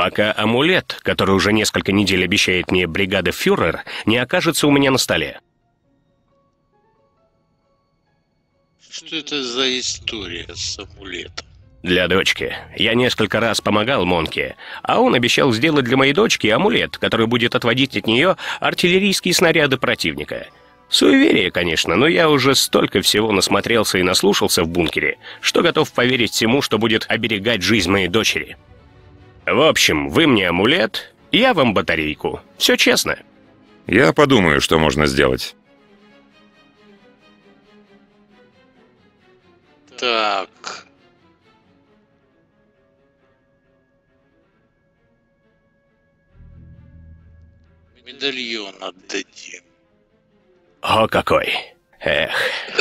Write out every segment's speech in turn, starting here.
Пока амулет, который уже несколько недель обещает мне бригада фюрер, не окажется у меня на столе. Что это за история с амулетом? Для дочки. Я несколько раз помогал Монке, а он обещал сделать для моей дочки амулет, который будет отводить от нее артиллерийские снаряды противника. Суеверие, конечно, но я уже столько всего насмотрелся и наслушался в бункере, что готов поверить всему, что будет оберегать жизнь моей дочери. В общем, вы мне амулет, я вам батарейку. Все честно. Я подумаю, что можно сделать. Так. Медальон отдадим. О, какой! Эх,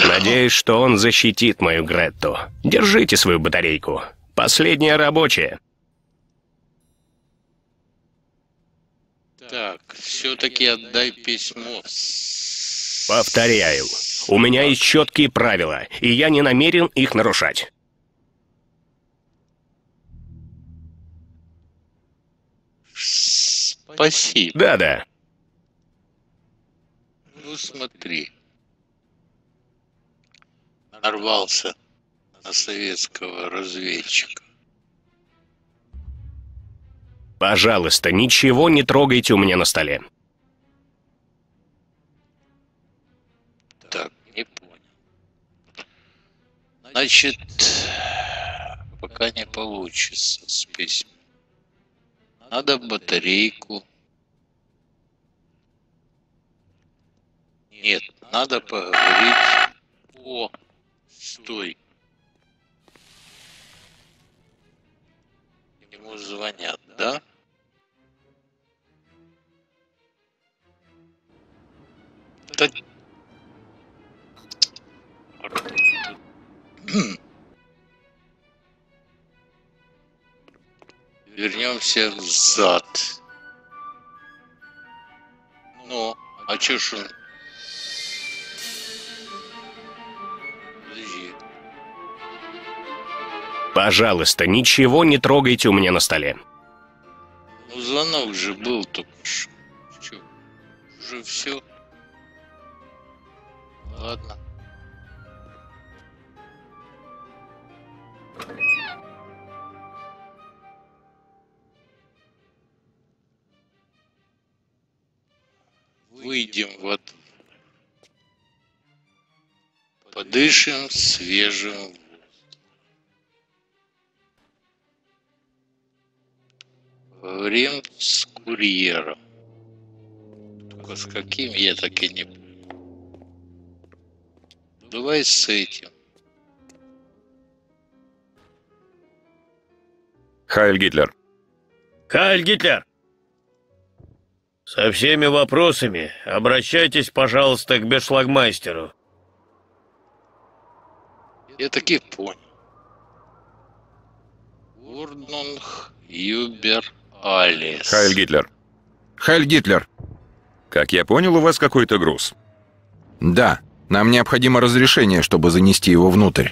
надеюсь, что он защитит мою Гретту. Держите свою батарейку. Последняя рабочая. Так, все-таки отдай письмо. Повторяю, у меня есть четкие правила, и я не намерен их нарушать. Спасибо. Да-да. Ну смотри. Нарвался на советского разведчика. Пожалуйста, ничего не трогайте у меня на столе. Так, не понял. Значит, пока не получится с письмом. Надо батарейку. Нет, надо поговорить. О, стой. Ему звонят, да? Да... Вернемся взад. Ну, а чё ж он? Пожалуйста, ничего не трогайте у меня на столе. Ну, звонок же был только что. Уже все? Ладно. Выйдем вот. Подышим свежим Поговорим с курьером. Только с каким я так и не. Давай с этим. Хайль Гитлер. Хайль Гитлер! Со всеми вопросами обращайтесь, пожалуйста, к бешлагмайстеру. Я таки понял. Ordnung über alles. Хайль Гитлер. Хайль Гитлер. Как я понял, у вас какой-то груз. Да, нам необходимо разрешение, чтобы занести его внутрь.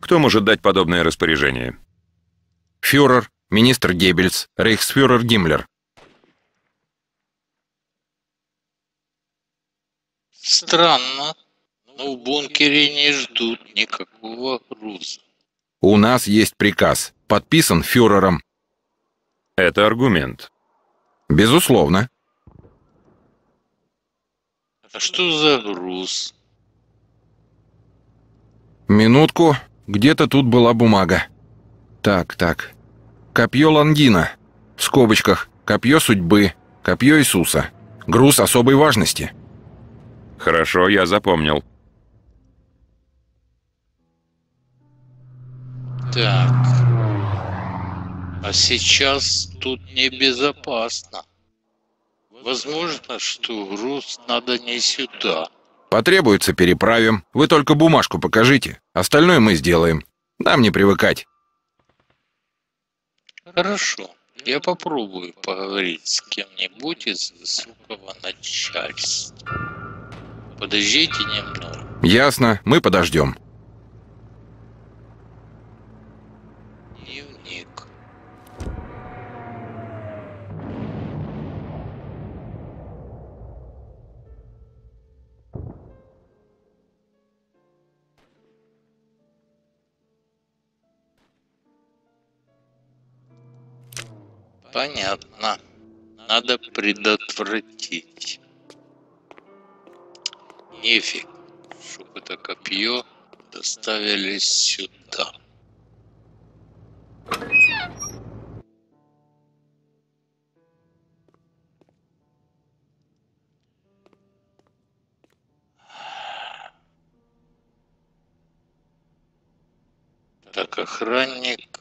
Кто может дать подобное распоряжение? Фюрер, министр Геббельс, рейхсфюрер Гиммлер. Странно, но в бункере не ждут никакого груза. У нас есть приказ, подписан фюрером. Это аргумент. Безусловно. А что за груз? Минутку, где-то тут была бумага. Так, так. Копье Лангина. В скобочках. Копье судьбы. Копье Иисуса. Груз особой важности. Хорошо, я запомнил. Так. А сейчас тут небезопасно. Возможно, что груз надо не сюда. Потребуется, переправим. Вы только бумажку покажите. Остальное мы сделаем. Нам не привыкать. Хорошо. Я попробую поговорить с кем-нибудь из высокого начальства. Подождите немного. Ясно, мы подождем. Понятно. Надо предотвратить. Нефиг, чтобы это копье доставили сюда. Так, охранник.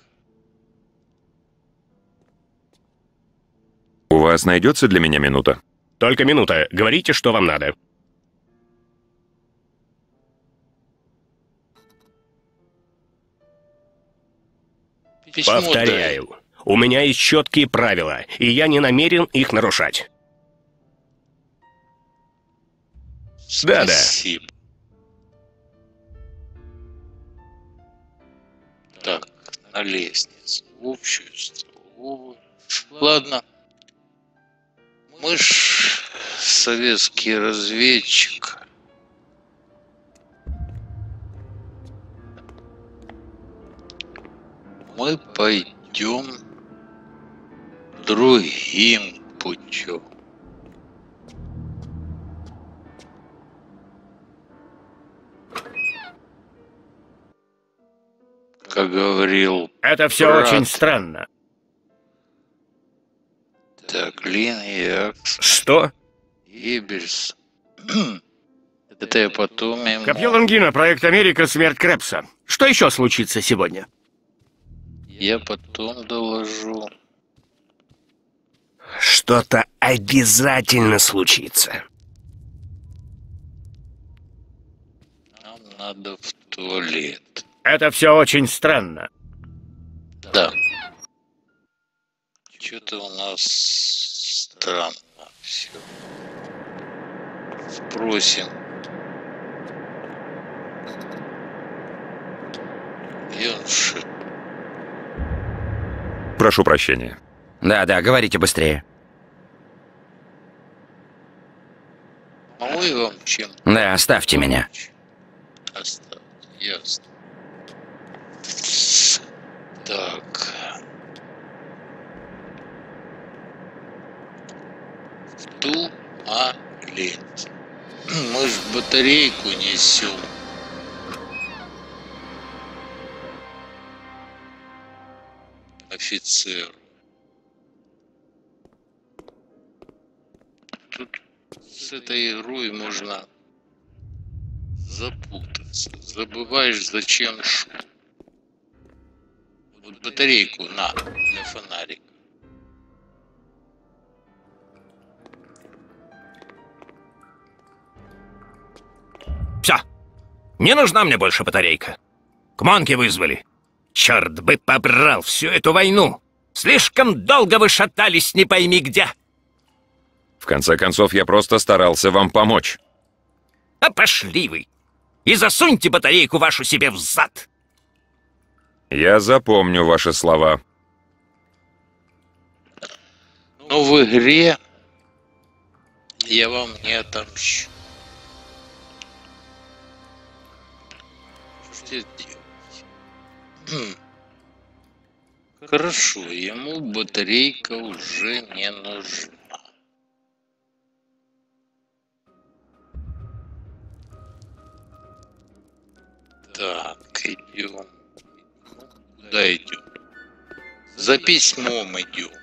У вас найдется для меня минута? Только минута. Говорите, что вам надо. Письмо Повторяю. У меня есть четкие правила, и я не намерен их нарушать. дай. Да-да. Так, на лестницу, в общую столовую. Ладно. Мы ж советский разведчик. Мы пойдем другим путем. Как говорил Это все Брат. очень странно. Так, Лин Якс, Что? Ебельс. Это я потом. Копье Лангина, проект Америка, смерть Крепса. Что еще случится сегодня? Я потом доложу. Что-то обязательно случится. Нам надо в туалет. Это все очень странно. Да. Что-то у нас странно все. Спросим. Юнши. Прошу прощения. Да-да, говорите быстрее. Помой вам чем? Да, оставьте меня. Оставьте. Ясно. Так. Туалет. Мы ж батарейку несем. Офицер. Тут с этой игрой можно запутаться. Забываешь, зачем шел. Вот батарейку на для фонарика. Все. Не нужна мне больше батарейка. К Монке вызвали. Черт бы побрал всю эту войну. Слишком долго вы шатались не пойми где. В конце концов, я просто старался вам помочь. А пошли вы. И засуньте батарейку вашу себе в зад. Я запомню ваши слова. Но в игре я вам не отомщу. Хм. Хорошо, ему батарейка уже не нужна. Так, идем. Куда идем? За письмом идем.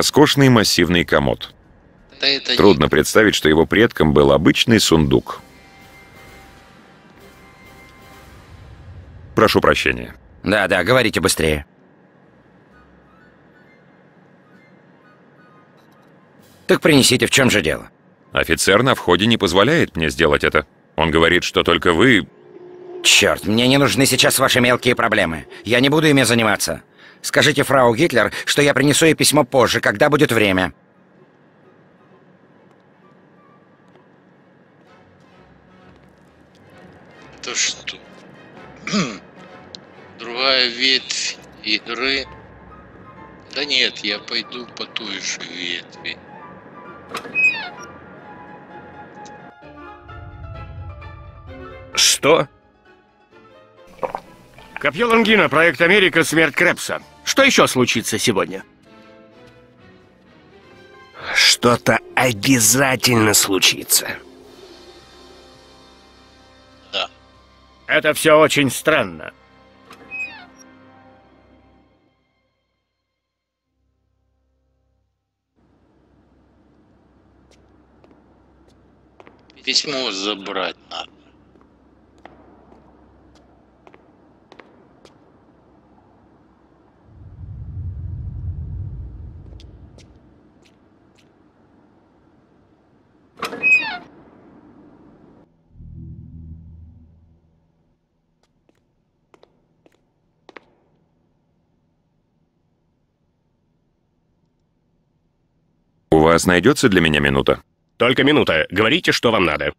Роскошный массивный комод. Трудно представить, что его предком был обычный сундук. Прошу прощения. Да-да, говорите быстрее. Так принесите, в чем же дело? Офицер на входе не позволяет мне сделать это. Он говорит, что только вы... Черт, мне не нужны сейчас ваши мелкие проблемы. Я не буду ими заниматься. Скажите фрау Гитлер, что я принесу ей письмо позже, когда будет время. Это что? Другая ветвь игры. Да нет, я пойду по той же ветви. Что? Копье Лангина, проект Америка, смерть Крепса. Что еще случится сегодня? Что-то обязательно случится. Да. Это все очень странно. Письмо забрать надо. Вас найдется для меня минута? Только минута. Говорите, что вам надо.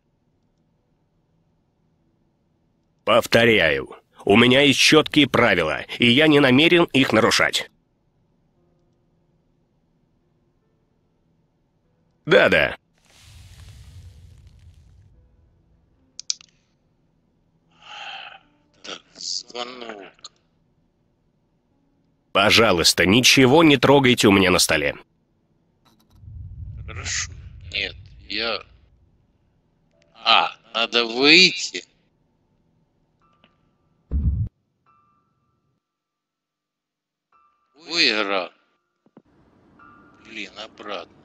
Повторяю. У меня есть четкие правила, и я не намерен их нарушать. Да-да. Звонок. Пожалуйста, ничего не трогайте у меня на столе. Хорошо. Нет, я... А, надо выйти. Выиграл. Блин, обратно.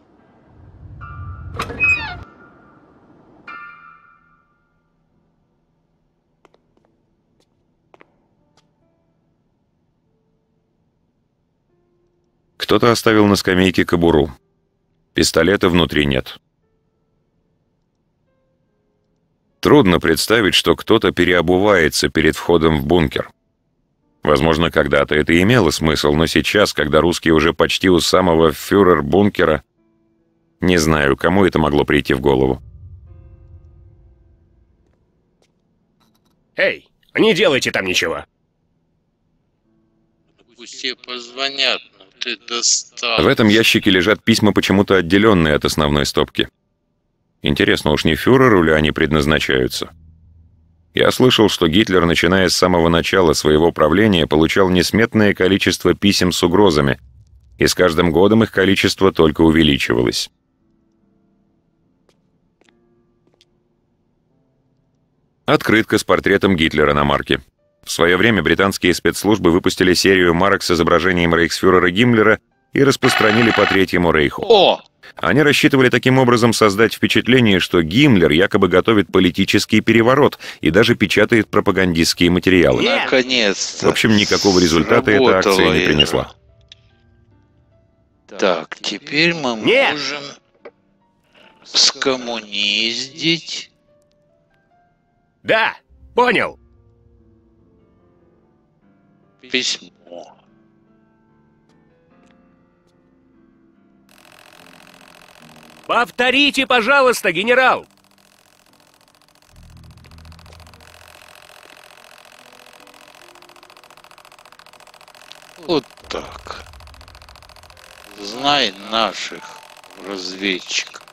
Кто-то оставил на скамейке кобуру. Пистолета внутри нет. Трудно представить, что кто-то переобувается перед входом в бункер. Возможно, когда-то это имело смысл, но сейчас, когда русские уже почти у самого фюрер-бункера, не знаю, кому это могло прийти в голову. Эй, не делайте там ничего. Пусть тебе позвонят. В этом ящике лежат письма, почему-то отделенные от основной стопки. Интересно, уж не фюреру ли они предназначаются? Я слышал, что Гитлер, начиная с самого начала своего правления, получал несметное количество писем с угрозами, и с каждым годом их количество только увеличивалось. Открытка с портретом Гитлера на марке. В свое время британские спецслужбы выпустили серию марок с изображением рейхсфюрера Гиммлера и распространили по Третьему Рейху. О! Они рассчитывали таким образом создать впечатление, что Гиммлер якобы готовит политический переворот и даже печатает пропагандистские материалы. Наконец-то. В общем, никакого результата эта акция не принесла. Так, теперь мы Нет! можем скоммуниздить. Да, понял. Письмо. Повторите, пожалуйста, генерал. Вот так. Знай наших разведчиков.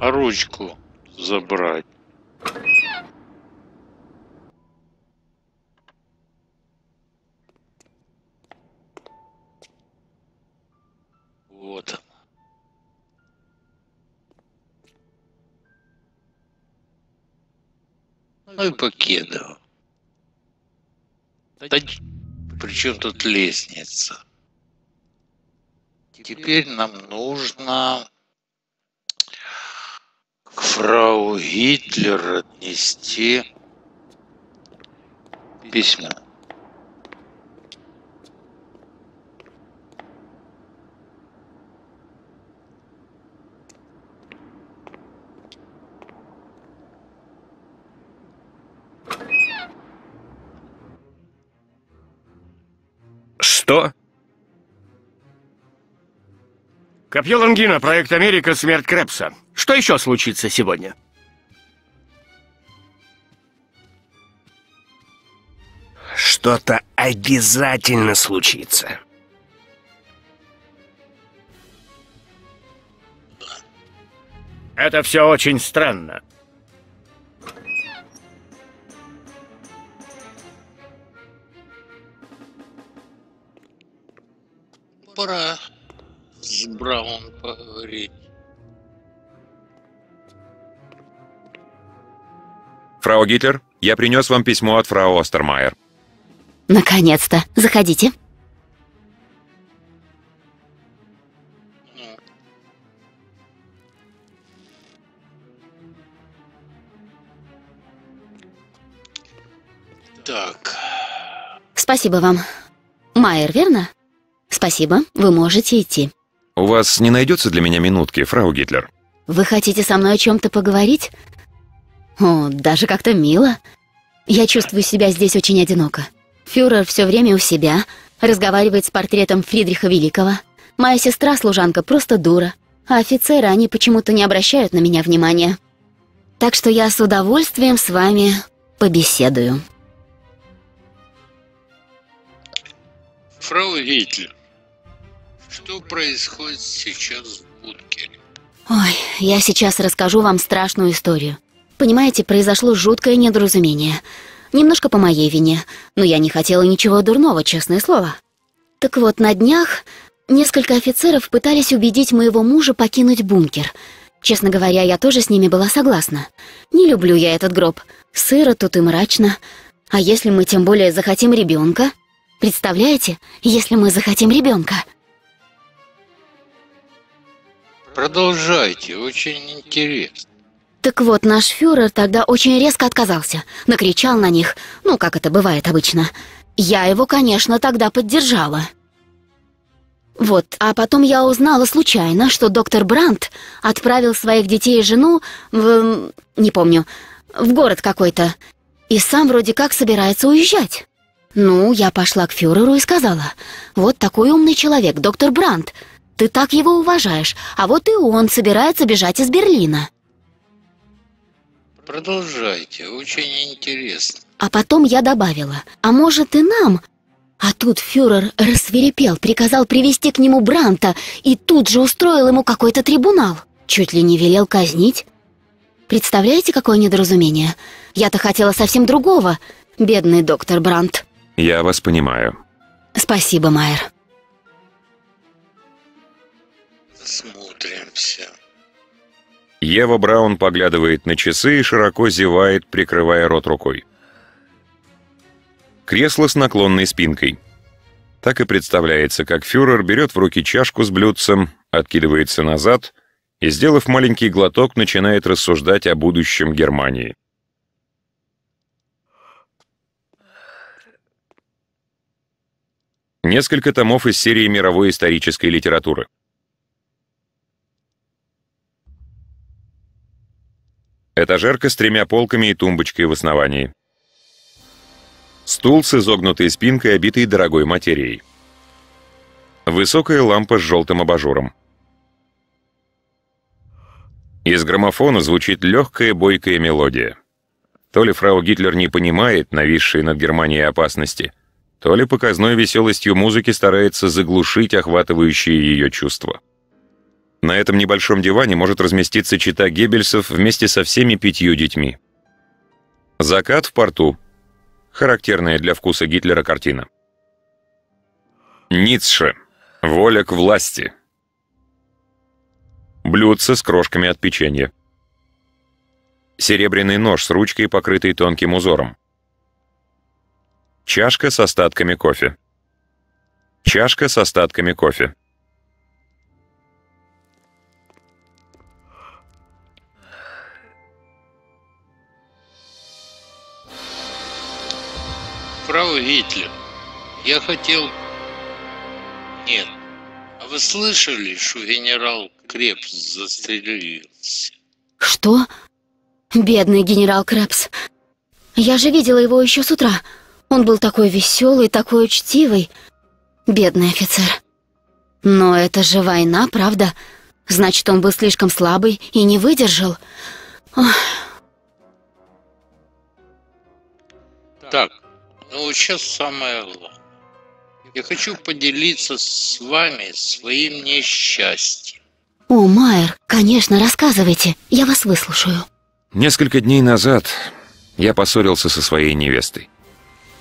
Ручку забрать. Вот. Ну и Покедова. Да при чем тут лестница? Теперь нам нужно фрау Гитлер отнести письмо. Что? Копье Лангина, проект Америка, смерть Крепса. Что еще случится сегодня? Что-то обязательно случится. Это все очень странно. Пора с Браун поговорить. Фрау Гитлер, я принес вам письмо от фрау Остермайер. Наконец-то. Заходите. Так, Спасибо вам. Майер, верно? Спасибо. Вы можете идти. У вас не найдется для меня минутки, фрау Гитлер? Вы хотите со мной о чем-то поговорить? О, даже как-то мило. Я чувствую себя здесь очень одиноко. Фюрер все время у себя, разговаривает с портретом Фридриха Великого. Моя сестра-служанка просто дура, а офицеры, они почему-то не обращают на меня внимания. Так что я с удовольствием с вами побеседую. фрау Гитлер, что происходит сейчас в бункере? Ой, я сейчас расскажу вам страшную историю. Понимаете, произошло жуткое недоразумение. Немножко по моей вине, но я не хотела ничего дурного, честное слово. Так вот, на днях несколько офицеров пытались убедить моего мужа покинуть бункер. Честно говоря, я тоже с ними была согласна. Не люблю я этот гроб. Сыро тут и мрачно. А если мы тем более захотим ребенка? Представляете, если мы захотим ребенка? Продолжайте, очень интересно. Так вот, наш фюрер тогда очень резко отказался, накричал на них, ну, как это бывает обычно. Я его, конечно, тогда поддержала. Вот, а потом я узнала случайно, что доктор Брандт отправил своих детей и жену в... не помню, в город какой-то, и сам вроде как собирается уезжать. Ну, я пошла к фюреру и сказала, вот такой умный человек, доктор Брандт, ты так его уважаешь, а вот и он собирается бежать из Берлина. Продолжайте, очень интересно. А потом я добавила, а может и нам? А тут фюрер рассверепел, приказал привести к нему Бранта и тут же устроил ему какой-то трибунал. Чуть ли не велел казнить. Представляете, какое недоразумение? Я-то хотела совсем другого, бедный доктор Брант. Я вас понимаю. Спасибо, Майер. Смотримся. Ева Браун поглядывает на часы и широко зевает, прикрывая рот рукой. Кресло с наклонной спинкой. Так и представляется, как фюрер берет в руки чашку с блюдцем, откидывается назад и, сделав маленький глоток, начинает рассуждать о будущем Германии. Несколько томов из серии мировой исторической литературы. Этажерка с тремя полками и тумбочкой в основании. Стул с изогнутой спинкой, обитый дорогой материей. Высокая лампа с желтым абажуром. Из граммофона звучит легкая бойкая мелодия. То ли фрау Гитлер не понимает нависшей над Германией опасности, то ли показной веселостью музыки старается заглушить охватывающие ее чувства. На этом небольшом диване может разместиться чита Геббельсов вместе со всеми пятью детьми. Закат в порту. Характерная для вкуса Гитлера картина. Ницше. Воля к власти. Блюдце с крошками от печенья. Серебряный нож с ручкой, покрытой тонким узором. Чашка с остатками кофе. Чашка с остатками кофе. Фрау Гитлер, я хотел... Нет. А вы слышали, что генерал Крепс застрелился? Что? Бедный генерал Крэпс. Я же видела его еще с утра. Он был такой веселый, такой учтивый. Бедный офицер. Но это же война, правда? Значит, он был слишком слабый и не выдержал. Ох. Так, ну вот сейчас самое главное. Я хочу поделиться с вами своим несчастьем. О, Майер, конечно, рассказывайте. Я вас выслушаю. Несколько дней назад я поссорился со своей невестой.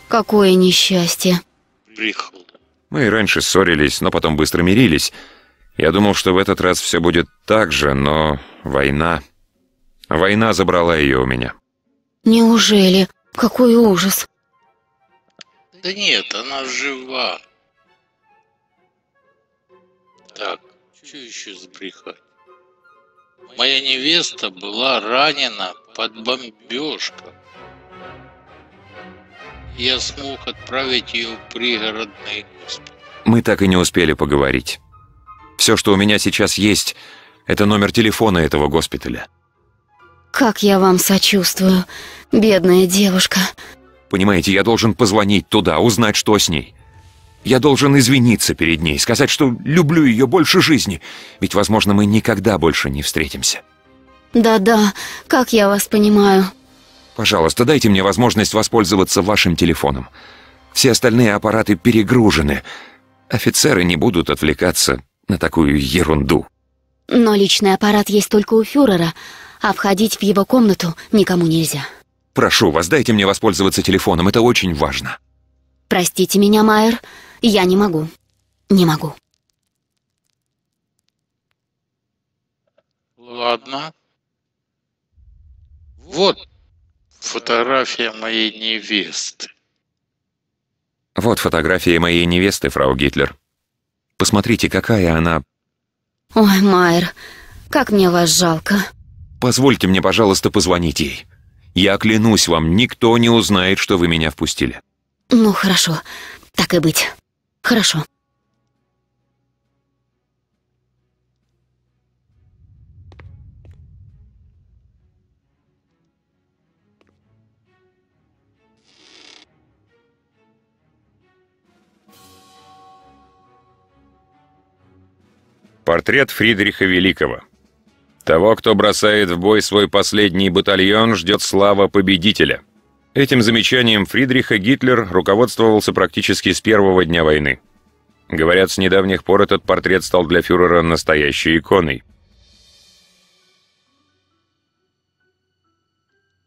Какое несчастье. Приехал. Мы и раньше ссорились, но потом быстро мирились. Я думал, что в этот раз все будет так же, но война... Война забрала ее у меня. Неужели? Какой ужас. Да нет, она жива. Так, что еще сбрехать? Моя невеста была ранена под бомбежкой. Я смог отправить ее в пригородный госпиталь. Мы так и не успели поговорить. Все, что у меня сейчас есть, это номер телефона этого госпиталя. Как я вам сочувствую, бедная девушка. Понимаете, я должен позвонить туда, узнать, что с ней. Я должен извиниться перед ней, сказать, что люблю ее больше жизни, ведь, возможно, мы никогда больше не встретимся. Да-да, как я вас понимаю. Пожалуйста, дайте мне возможность воспользоваться вашим телефоном. Все остальные аппараты перегружены. Офицеры не будут отвлекаться на такую ерунду. Но личный аппарат есть только у фюрера, а входить в его комнату никому нельзя. Прошу вас, дайте мне воспользоваться телефоном, это очень важно. Простите меня, Майер, я не могу. Не могу. Ладно. Вот фотография моей невесты. Вот фотография моей невесты, фрау Гитлер. Посмотрите, какая она... Ой, Майер, как мне вас жалко. Позвольте мне, пожалуйста, позвонить ей. Я клянусь вам, никто не узнает, что вы меня впустили. Ну, хорошо. Так и быть. Хорошо. Портрет Фридриха Великого. Того, кто бросает в бой свой последний батальон, ждет слава победителя. Этим замечанием Фридриха Гитлер руководствовался практически с первого дня войны. Говорят, с недавних пор этот портрет стал для фюрера настоящей иконой.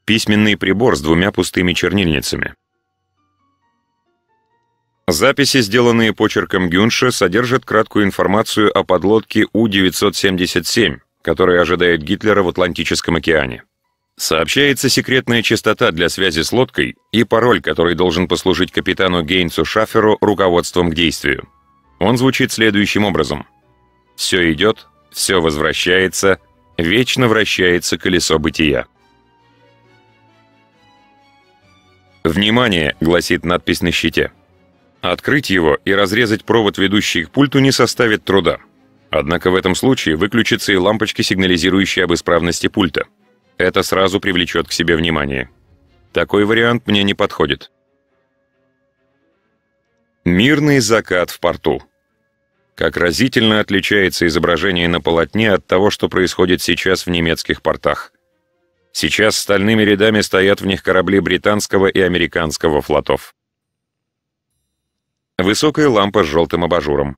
Письменный прибор с двумя пустыми чернильницами. Записи, сделанные почерком Гюнша, содержат краткую информацию о подлодке У-977, которая ожидает Гитлера в Атлантическом океане. Сообщается секретная частота для связи с лодкой и пароль, который должен послужить капитану Гейнцу Шаферу руководством к действию. Он звучит следующим образом. «Все идет, все возвращается, вечно вращается колесо бытия». «Внимание!» — гласит надпись на щите. Открыть его и разрезать провод, ведущий к пульту, не составит труда. Однако в этом случае выключатся и лампочки, сигнализирующие об исправности пульта. Это сразу привлечет к себе внимание. Такой вариант мне не подходит. Мирный закат в порту. Как разительно отличается изображение на полотне от того, что происходит сейчас в немецких портах. Сейчас стальными рядами стоят в них корабли британского и американского флотов. Высокая лампа с желтым абажуром.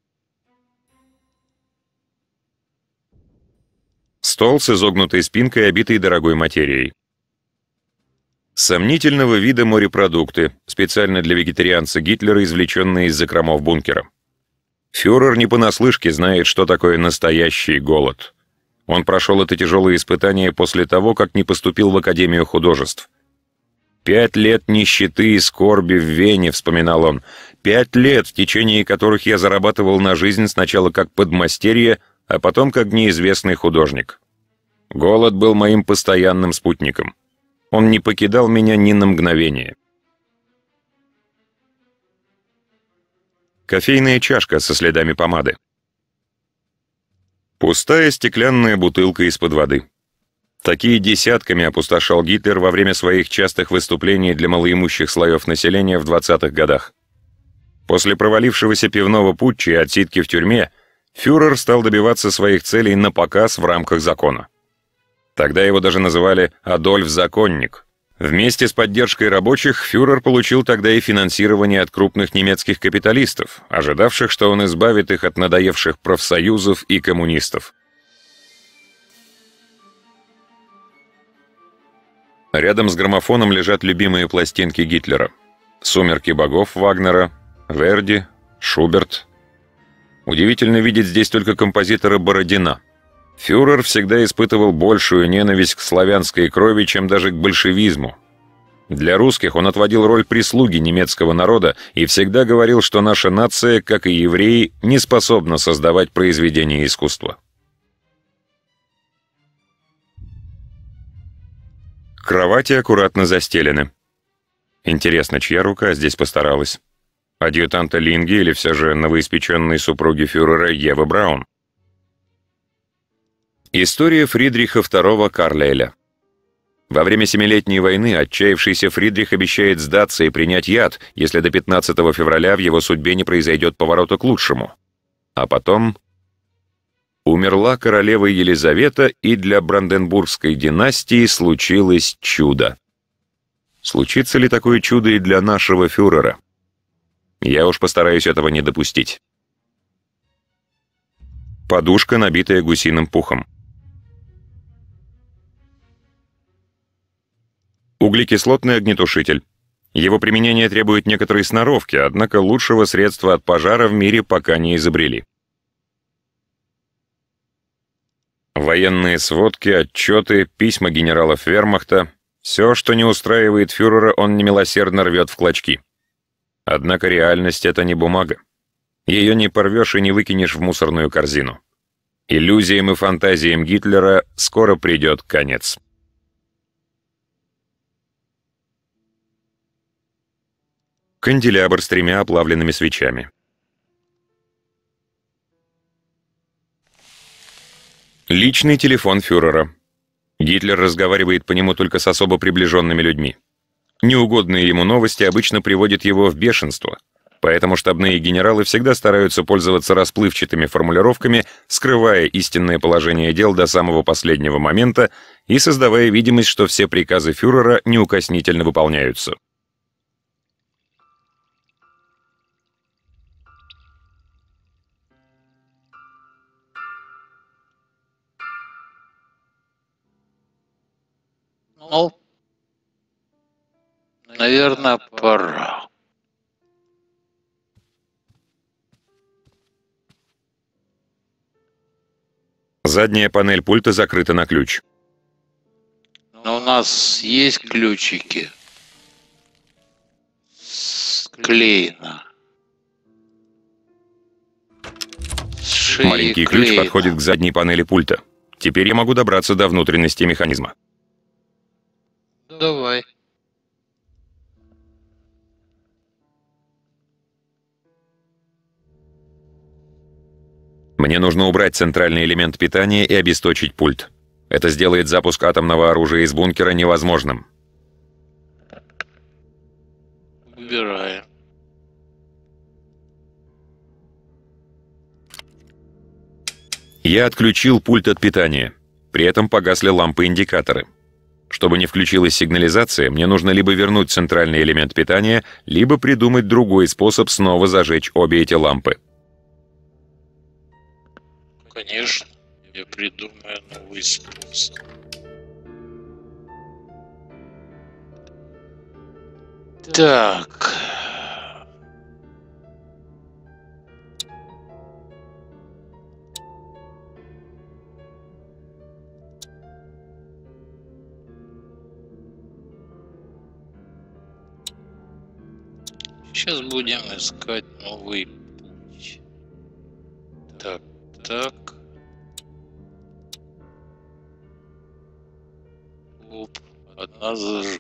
Стол с изогнутой спинкой, обитый дорогой материей. Сомнительного вида морепродукты, специально для вегетарианца Гитлера, извлеченные из закромов бункера. Фюрер не понаслышке знает, что такое настоящий голод. Он прошел это тяжелое испытание после того, как не поступил в Академию художеств. «Пять лет нищеты и скорби в Вене», — вспоминал он. «Пять лет, в течение которых я зарабатывал на жизнь сначала как подмастерье, а потом как неизвестный художник. Голод был моим постоянным спутником. Он не покидал меня ни на мгновение». Кофейная чашка со следами помады. Пустая стеклянная бутылка из-под воды. Такие десятками опустошал Гитлер во время своих частых выступлений для малоимущих слоев населения в 20-х годах. После провалившегося пивного путча и отсидки в тюрьме фюрер стал добиваться своих целей на показ в рамках закона. Тогда его даже называли «Адольф Законник». Вместе с поддержкой рабочих фюрер получил тогда и финансирование от крупных немецких капиталистов, ожидавших, что он избавит их от надоевших профсоюзов и коммунистов. Рядом с граммофоном лежат любимые пластинки Гитлера. «Сумерки богов» Вагнера, Верди, Шуберт. Удивительно видеть здесь только композитора Бородина – Фюрер всегда испытывал большую ненависть к славянской крови, чем даже к большевизму. Для русских он отводил роль прислуги немецкого народа и всегда говорил, что наша нация, как и евреи, не способна создавать произведения искусства. Кровати аккуратно застелены. Интересно, чья рука здесь постаралась? Адъютанта Линги или все же новоиспеченной супруги фюрера Евы Браун? История Фридриха II Карлейля. Во время Семилетней войны отчаявшийся Фридрих обещает сдаться и принять яд, если до 15 февраля в его судьбе не произойдет поворота к лучшему. А потом умерла королева Елизавета, и для Бранденбургской династии случилось чудо. Случится ли такое чудо и для нашего фюрера? Я уж постараюсь этого не допустить. Подушка, набитая гусиным пухом. Углекислотный огнетушитель. Его применение требует некоторой сноровки, однако лучшего средства от пожара в мире пока не изобрели. Военные сводки, отчеты, письма генералов вермахта — все, что не устраивает фюрера, он немилосердно рвет в клочки. Однако реальность — это не бумага. Ее не порвешь и не выкинешь в мусорную корзину. Иллюзиям и фантазиям Гитлера скоро придет конец. Канделябр с тремя оплавленными свечами. Личный телефон фюрера. Гитлер разговаривает по нему только с особо приближенными людьми. Неугодные ему новости обычно приводят его в бешенство, поэтому штабные генералы всегда стараются пользоваться расплывчатыми формулировками, скрывая истинное положение дел до самого последнего момента и создавая видимость, что все приказы фюрера неукоснительно выполняются. Ну, наверное, пора. Задняя панель пульта закрыта на ключ. Но у нас есть ключики. Склеено. Маленький ключ подходит к задней панели пульта. Теперь я могу добраться до внутренности механизма. Давай. Мне нужно убрать центральный элемент питания и обесточить пульт. Это сделает запуск атомного оружия из бункера невозможным. Убираем. Я отключил пульт от питания. При этом погасли лампы-индикаторы. Чтобы не включилась сигнализация, мне нужно либо вернуть центральный элемент питания, либо придумать другой способ снова зажечь обе эти лампы. Конечно, я придумаю новый способ. Так. Сейчас будем искать новый путь. Так, так. Оп, одна зажглась.